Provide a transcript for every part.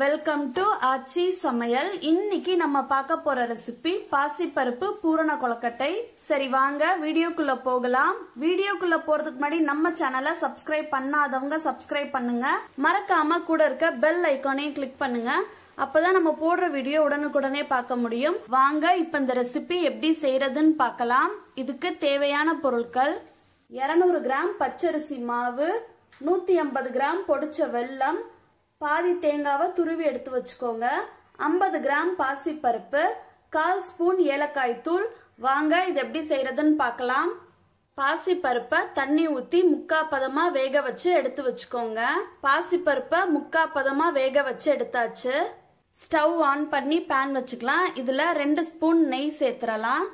Welcome to ஆச்சி சமையல். இன்னைக்கு நம்ம பார்க்க போற ரெசிபி பாசிப்பருப்பு பூரண கொழக்கட்டை. சரி வாங்க வீடியோக்குள்ள போகலாம். வீடியோக்குள்ள போறதுக்கு முன்னாடி நம்ம சேனலை சப்ஸ்கிரைப் பண்ணாதவங்க சப்ஸ்கிரைப் பண்ணுங்க. மறக்காம கூட இருக்க பெல் ஐக்கானையும் கிளிக் பண்ணுங்க. அப்பதான் நம்ம போடுற வீடியோ உடனுக்குடனே பார்க்க முடியும். வாங்க இப்ப இந்த ரெசிபி எப்படி செய்யறதுன்னு பார்க்கலாம். இதுக்கு தேவையான பொருட்கள் 200 கிராம் பச்சரிசி மாவு நூத்தி ஐம்பது கிராம் பொடிச்ச வெல்லம் பாதி தேங்காவை துருவி எடுத்து வச்சுக்கோங்க. ஐம்பது கிராம் பாசிப்பருப்பு கால் ஸ்பூன் ஏலக்காய் தூள். வாங்க இது எப்படி செய்யறதுன்னு பார்க்கலாம். பாசிப்பருப்பை தண்ணி ஊத்தி முக்கா பதமா வேக வச்சு எடுத்து வச்சுக்கோங்க. பாசிப்பருப்பை முக்கா பதமா வேக வச்சு எடுத்தாச்சு. ஸ்டவ் ஆன் பண்ணி பேன் வச்சுக்கலாம். இதுல ரெண்டு ஸ்பூன் நெய் சேர்த்துறலாம்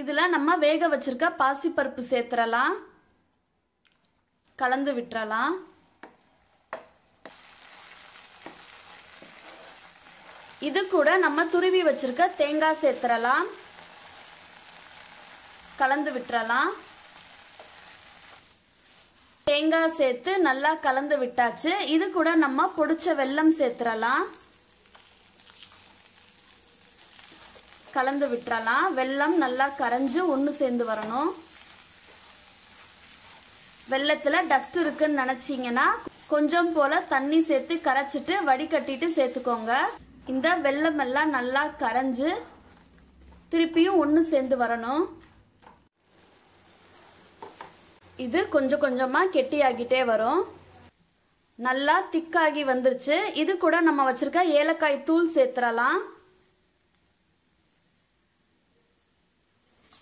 இதுல நம்ம வேக வச்சிருக்க பாசிப்பருப்பு சேர்த்துறலாம் கலந்து விட்டுறலாம். இது கூட நம்ம துருவி வச்சிருக்க தேங்காய் சேர்த்துறலாம். கலந்து விட்டுறலாம். தேங்காய் சேர்த்து நல்லா கலந்து விட்டாச்சு. இது கூட நம்ம பொடிச்ச வெல்லம் சேர்த்துடலாம் கலந்து விட்டுறலாம். வெல்லம் நல்லா கரைஞ்சு ஒன்று சேர்ந்து வரணும். வெள்ளத்தில் டஸ்ட் இருக்குன்னு நினச்சிங்கன்னா கொஞ்சம் போல தண்ணி சேர்த்து கரைச்சிட்டு வடிகட்டிட்டு சேர்த்துக்கோங்க. இந்த வெள்ளமெல்லாம் எல்லாம் நல்லா கரைஞ்சு திருப்பியும் ஒன்று சேர்ந்து வரணும். இது கொஞ்சம் கொஞ்சமாக கெட்டியாகிட்டே வரும். நல்லா திக்காகி வந்துருச்சு. இது கூட நம்ம வச்சிருக்க ஏலக்காய் தூள் சேர்த்துடலாம்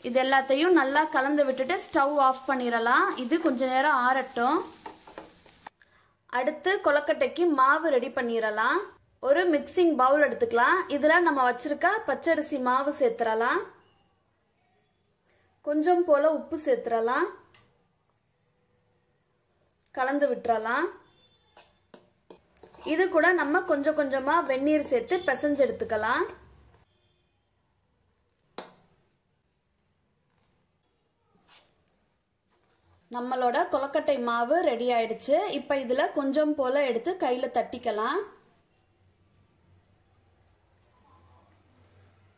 இது எல்லாத்தையும் நல்லா கலந்து விட்டுட்டு ஸ்டவ் ஆஃப் பண்ணிடலாம். இது கொஞ்ச நேரம் ஆறட்டும். அடுத்து கொலக்கட்டைக்கு மாவு ரெடி பண்ணிடலாம். ஒரு மிக்சிங் பவுல் எடுத்துக்கலாம். இதில் நம்ம வச்சிருக்க பச்சரிசி மாவு சேர்த்துடலாம் கொஞ்சம் போல உப்பு சேர்த்துடலாம் கலந்து விட்டுறலாம். இது கூட நம்ம கொஞ்சம் கொஞ்சமா வெந்நீர் சேர்த்து பிசைஞ்சு எடுத்துக்கலாம். நம்மளோட கொலக்கட்டை மாவு ரெடி ஆயிடுச்சு. இப்போ இதில் கொஞ்சம் போல எடுத்து கையில் தட்டிக்கலாம்.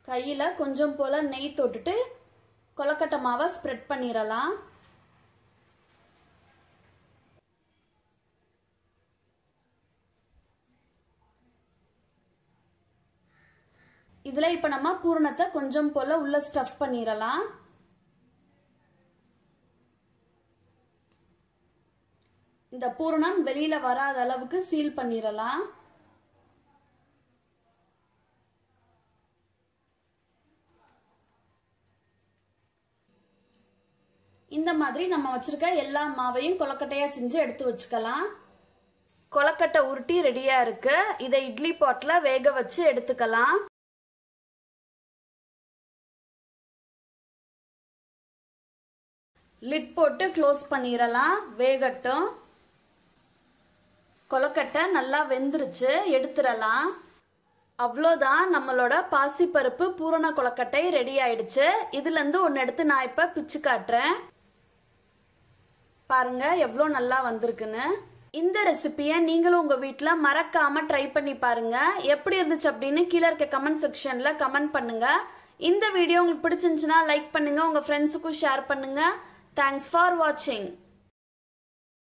கையில் கொஞ்சம் போல் நெய் தொட்டுட்டு கொலக்கட்டை மாவை ஸ்ப்ரெட் பண்ணிடலாம். இதில் இப்போ நம்ம பூரணத்தை கொஞ்சம் போல் உள்ள ஸ்டஃப் பண்ணிடலாம். இந்த பூரணம் வெளியில் வராத அளவுக்கு சீல் பண்ணிடலாம். இந்த மாதிரி நம்ம வச்சிருக்க எல்லா மாவையும் கொலக்கட்டையா செஞ்சு எடுத்து வச்சுக்கலாம். கொலக்கட்டை உருட்டி ரெடியா இருக்கு. இதை இட்லி பாட்ல வேக வச்சு எடுத்துக்கலாம். லிட் போட்டு க்ளோஸ் பண்ணிடலாம் வேகட்டும். கொலக்கட்டை நல்லா வெந்துருச்சு. எடுத்துடலாம் அவ்வளோதான் நம்மளோட பாசிப்பருப்பு பூரண கொலக்கட்டை ரெடி ஆயிடுச்சு. இதுலேருந்து ஒன்று எடுத்து நான் இப்போ பிச்சு காட்டுறேன். பாருங்க எவ்வளோ நல்லா வந்திருக்குன்னு. இந்த ரெசிபியை நீங்களும் உங்கள் வீட்டில் மறக்காமல் ட்ரை பண்ணி பாருங்க. எப்படி இருந்துச்சு அப்படின்னு கீழே இருக்க கமெண்ட் செக்ஷனில் கமெண்ட் பண்ணுங்க. இந்த வீடியோ உங்களுக்கு பிடிச்சிருந்துச்சுன்னா லைக் பண்ணுங்க உங்கள் ஃப்ரெண்ட்ஸுக்கும் ஷேர் பண்ணுங்க. தேங்க்ஸ் ஃபார் வாட்சிங்